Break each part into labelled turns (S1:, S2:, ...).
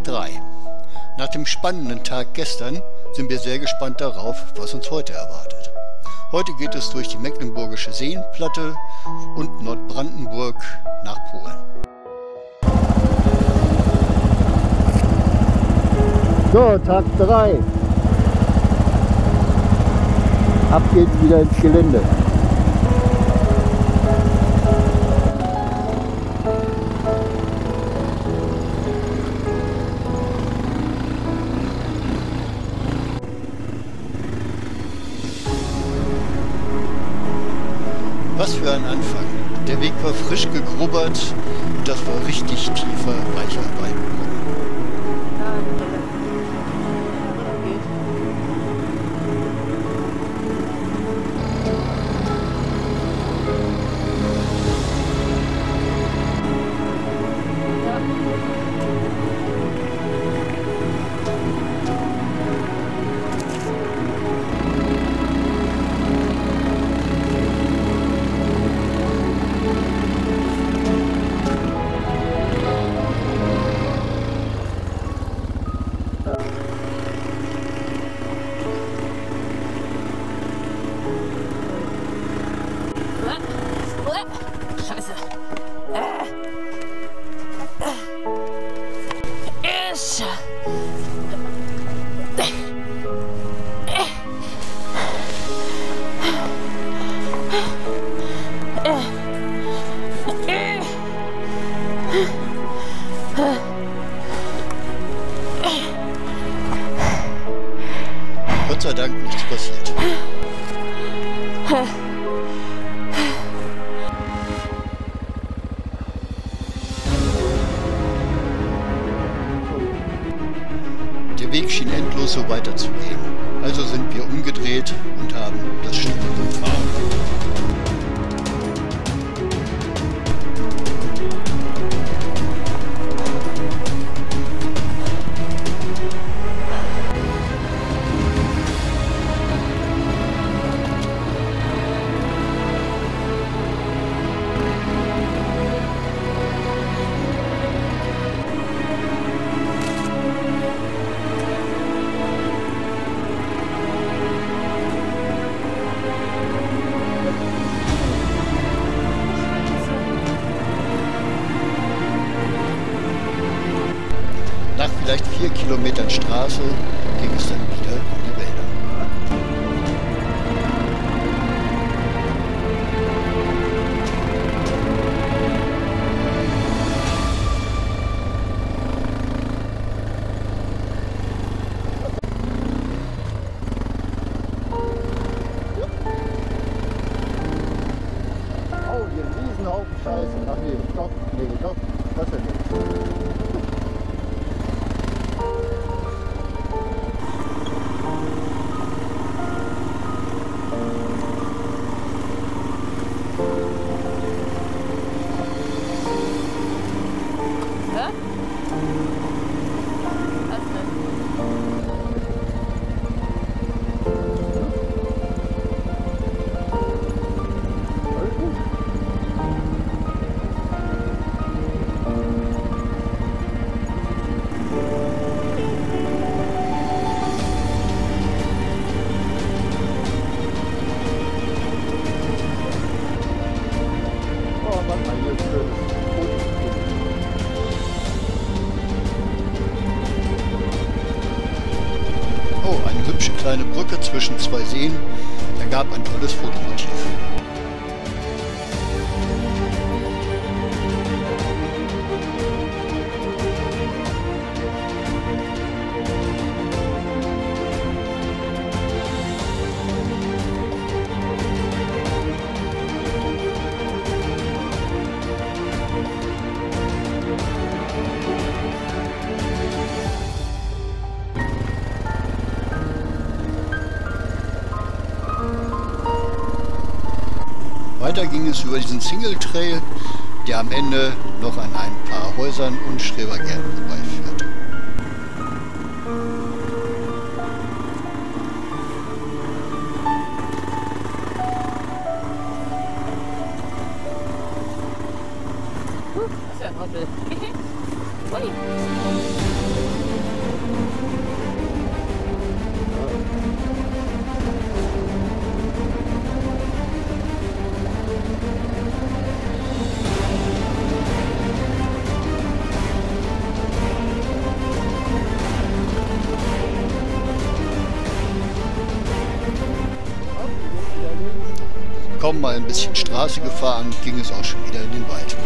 S1: Tag 3. Nach dem spannenden Tag gestern sind wir sehr gespannt darauf, was uns heute erwartet. Heute geht es durch die Mecklenburgische Seenplatte und Nordbrandenburg nach Polen. So, Tag 3. Ab geht's wieder ins Gelände. Was für ein Anfang. Der Weg war frisch gegrubbert und das war richtig tiefer, weicher Straße ging es dann wieder in die Wälder. Oh, hier ein Riesenhaufen Scheiße. Ach nee, doch, nee, doch, kleine Brücke zwischen zwei Seen ergab ein tolles Fotomotiv. Weiter ging es über diesen Single Trail, der am Ende noch an ein paar Häusern und Schrebergärten vorbeiführt. Straße gefahren, ging es auch schon wieder in den Wald.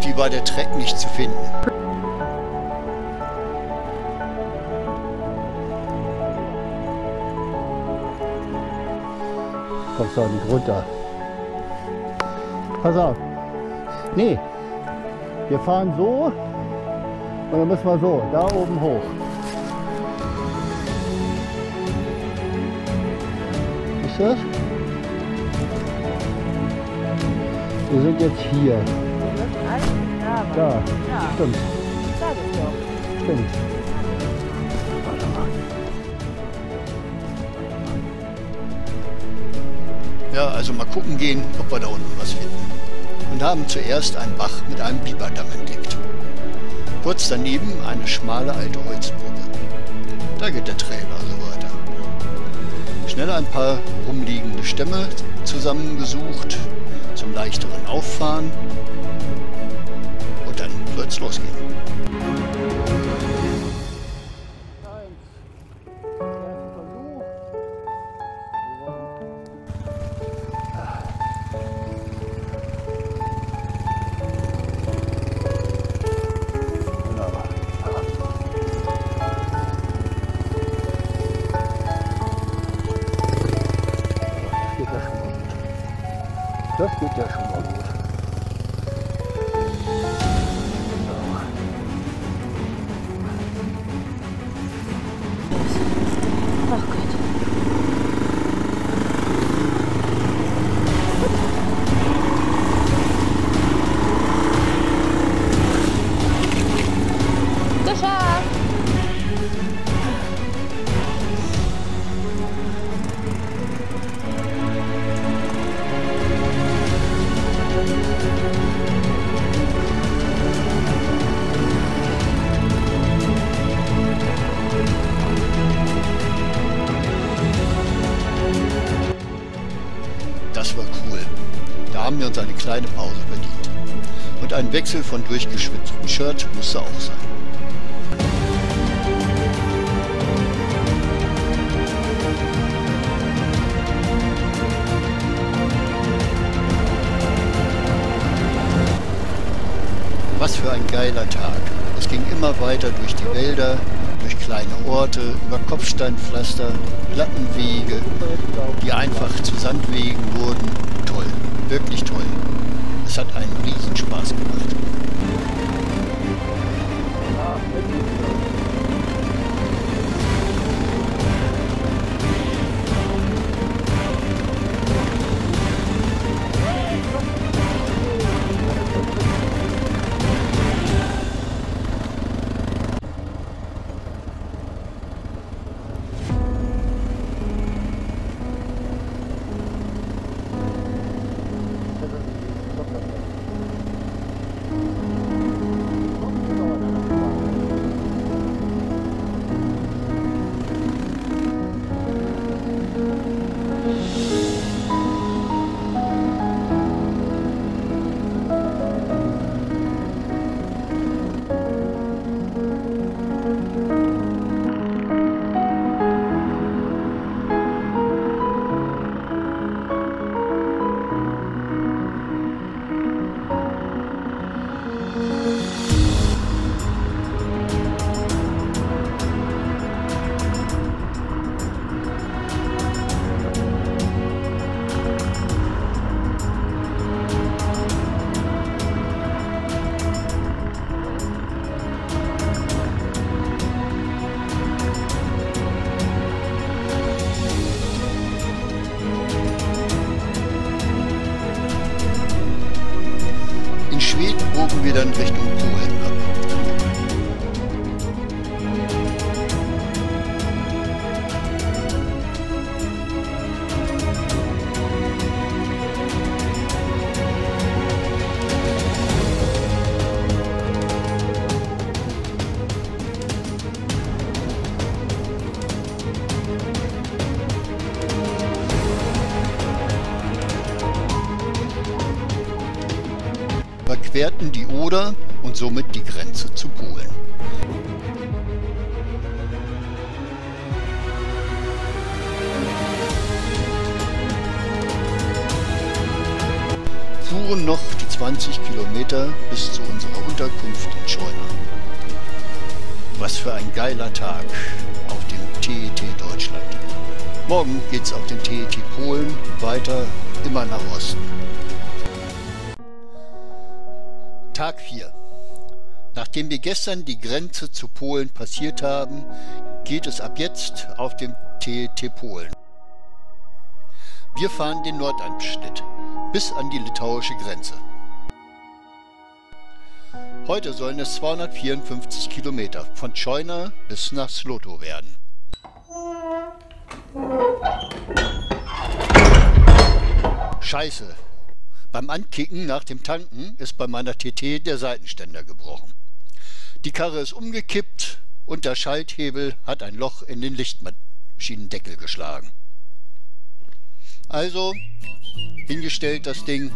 S1: Irgendwie war der Treck nicht zu finden.
S2: Kommst du auch nicht runter. Pass auf. Nee. Wir fahren so und dann müssen wir so, da oben hoch. Ist das? Wir sind jetzt hier. Da.
S3: Ja,
S2: Stimmt.
S3: sag ich doch.
S2: Stimmt. Warte mal.
S1: Ja, also mal gucken gehen, ob wir da unten was finden. Und haben zuerst einen Bach mit einem Biberdamm entdeckt. Kurz daneben eine schmale alte Holzbrücke. Da geht der Trail also weiter. Schnell ein paar rumliegende Stämme zusammengesucht zum leichteren Auffahren. Und dann soll's haben wir uns eine kleine Pause verdient. Und ein Wechsel von durchgeschwitztem Shirt musste auch sein. Was für ein geiler Tag. Es ging immer weiter durch die Wälder, durch kleine Orte, über Kopfsteinpflaster, Plattenwege, die einfach zu Sandwegen wurden. Wirklich toll. Es hat einen Riesenspaß gemacht. Überquerten die Oder und somit die Grenze zu Polen. Fuhren noch die 20 Kilometer bis zu unserer Unterkunft in Scheuna. Was für ein geiler Tag auf dem TET Deutschland. Morgen geht's auf den TET Polen weiter, immer nach Osten. Tag 4. Nachdem wir gestern die Grenze zu Polen passiert haben, geht es ab jetzt auf dem TET Polen. Wir fahren den Nordabschnitt bis an die litauische Grenze. Heute sollen es 254 Kilometer von Scheuna bis nach Sloto werden. Scheiße, beim Ankicken nach dem Tanken ist bei meiner TT der Seitenständer gebrochen. Die Karre ist umgekippt und der Schalthebel hat ein Loch in den Lichtmaschinendeckel geschlagen. Also hingestellt das Ding,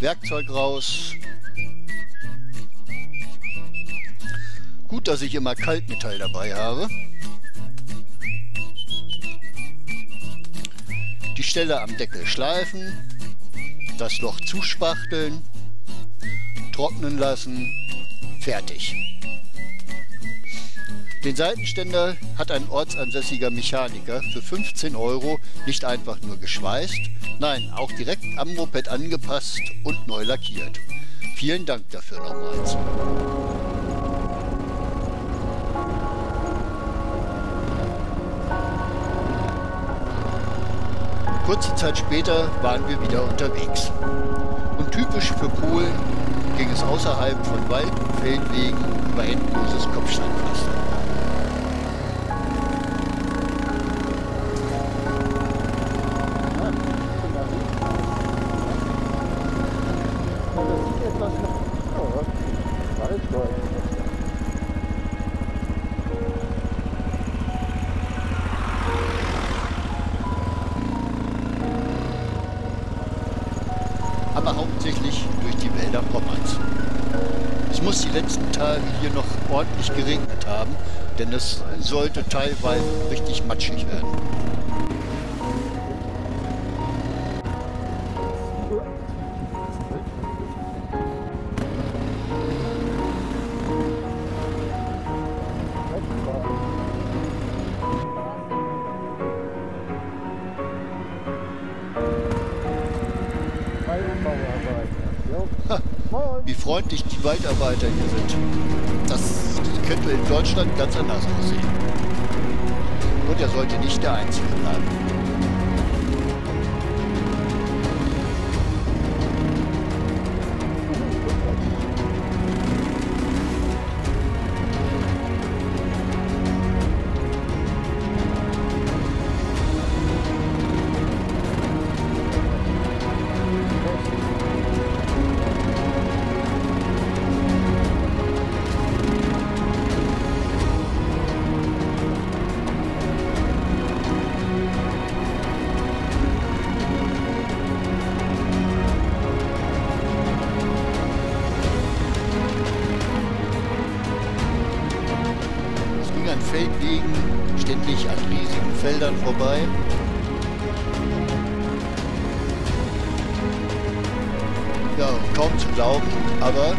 S1: Werkzeug raus. Gut, dass ich immer Kaltmetall dabei habe. Die Stelle am Deckel schleifen, das Loch zuspachteln, trocknen lassen, fertig. Den Seitenständer hat ein ortsansässiger Mechaniker für 15 Euro nicht einfach nur geschweißt, nein, auch direkt am Moped angepasst und neu lackiert. Vielen Dank dafür nochmals. Kurze Zeit später waren wir wieder unterwegs. Und typisch für Polen ging es außerhalb von Wald- und Feldwegen über endloses Kopfsteinpflaster. aber muss die letzten Tage hier noch ordentlich geregnet haben, denn es sollte teilweise richtig matschig werden. Die Waldarbeiter hier sind. Das könnte in Deutschland ganz anders aussehen. Und er sollte nicht der Einzige bleiben. Vorbei. Ja, kaum zu glauben, aber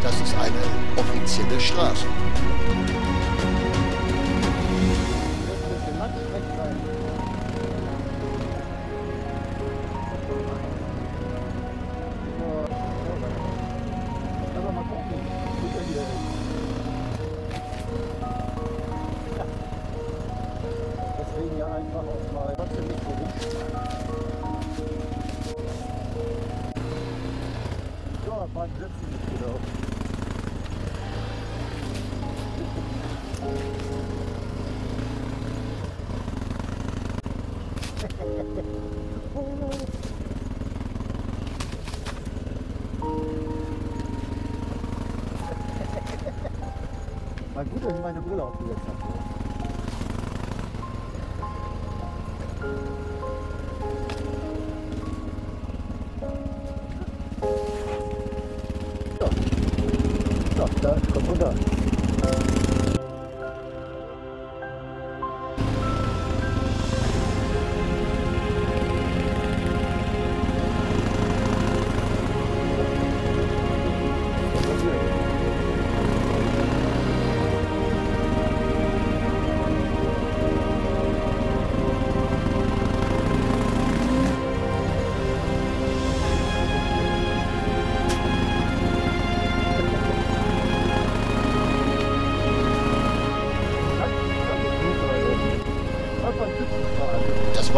S1: das ist eine offizielle Straße.
S2: Mal gut, dass ich meine Brille aufgesetzt habe.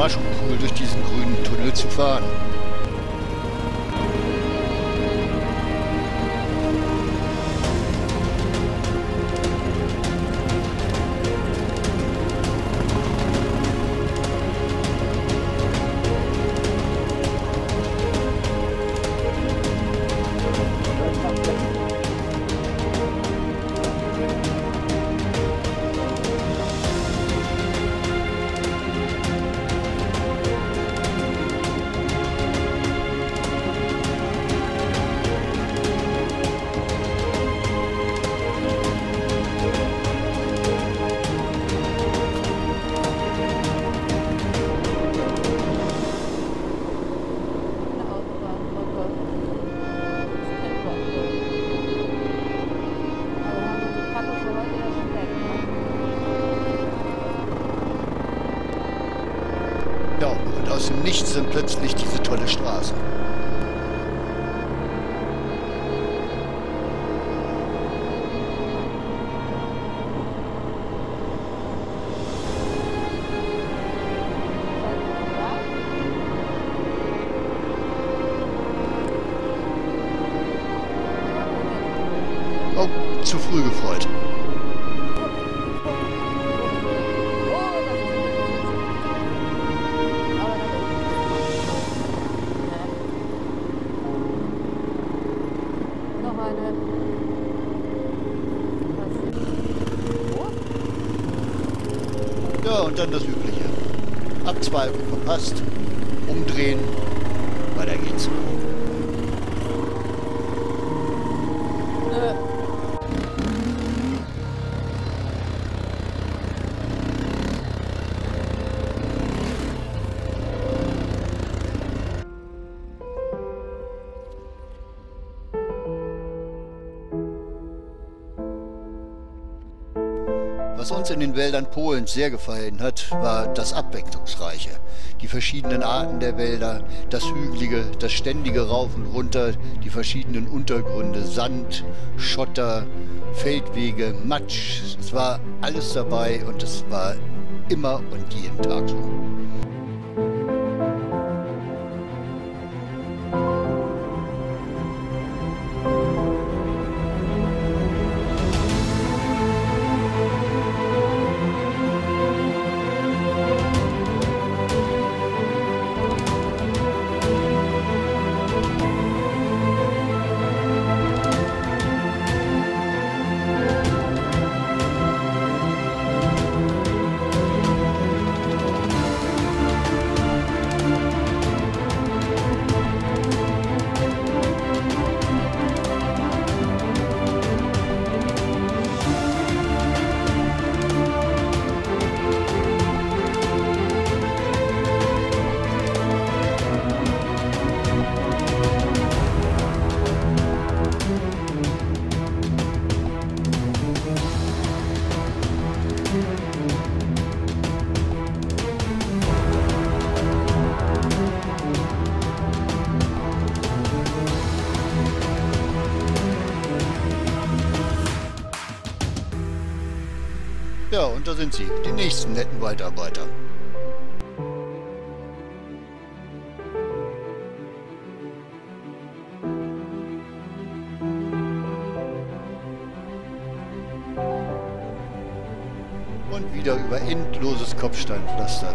S1: War schon cool, durch diesen grünen Tunnel zu fahren. Nichts sind plötzlich diese tolle Straße. Oh, zu früh gefreut. Und dann das Übliche. Abzweigung verpasst, umdrehen, weiter geht's. Wäldern Polens sehr gefallen hat, war das Abwechslungsreiche. Die verschiedenen Arten der Wälder, das Hügelige, das ständige Rauf und Runter, die verschiedenen Untergründe, Sand, Schotter, Feldwege, Matsch. Es war alles dabei und es war immer und jeden Tag so. Da sind sie, die nächsten netten Waldarbeiter. Und wieder über endloses Kopfsteinpflaster.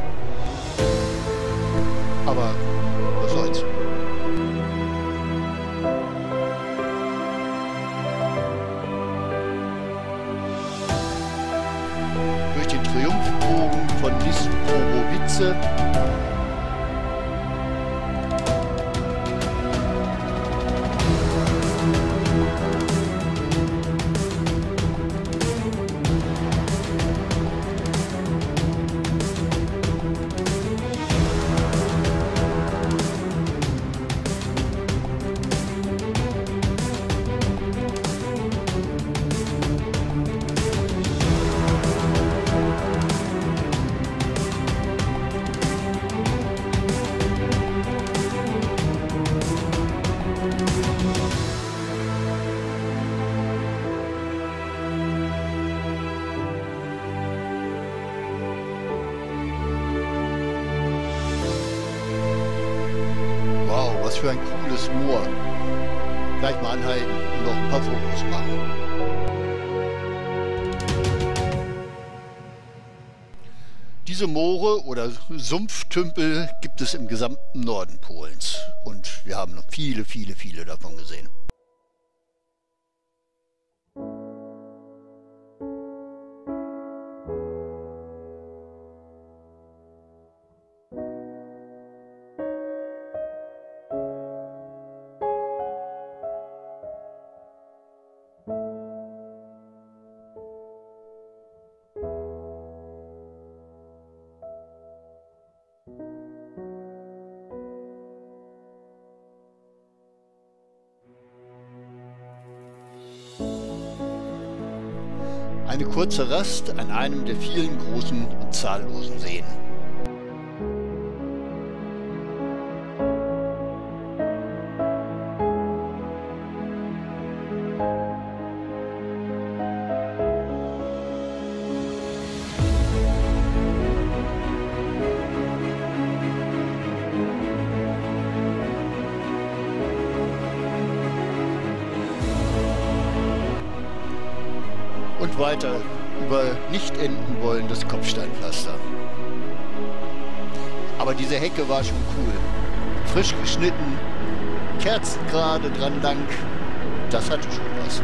S1: Aber Grüße. Gleich mal anhalten und noch ein paar Fotos machen. Diese Moore oder Sumpftümpel gibt es im gesamten Norden Polens. Und wir haben noch viele, viele, viele davon gesehen. Eine kurze Rast an einem der vielen großen und zahllosen Seen. Und weiter über nicht enden wollendes Kopfsteinpflaster. Aber diese Hecke war schon cool. Frisch geschnitten, Kerzen gerade dran lang. Das hatte schon was.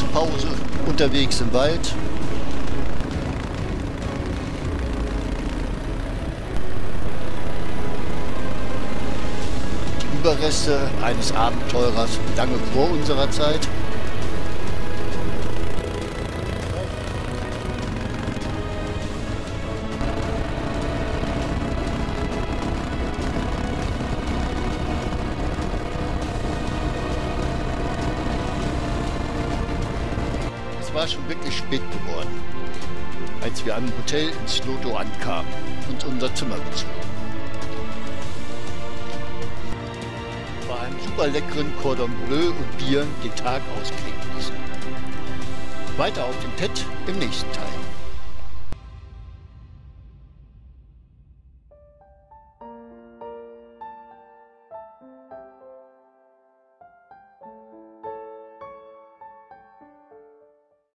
S1: Kurze Pause unterwegs im Wald. Die Überreste eines Abenteurers lange vor unserer Zeit. War schon wirklich spät geworden, als wir am Hotel in Sloto ankamen und unser Zimmer bezogen. Bei einem super leckeren Cordon Bleu und Bier den Tag ausklingen ließen. Weiter auf dem Pet im nächsten Teil.